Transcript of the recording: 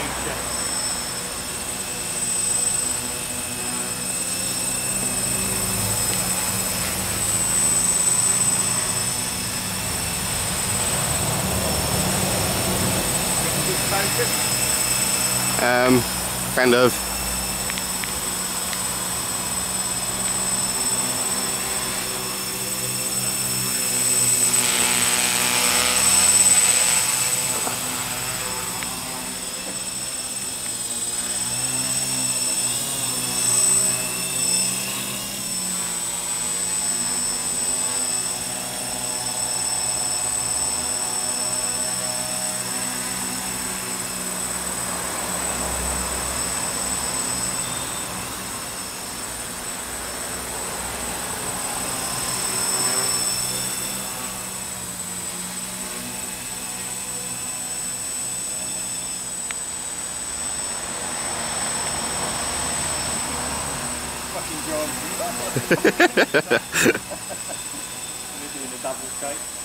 nature. Um, kind of. John. We're a double shake.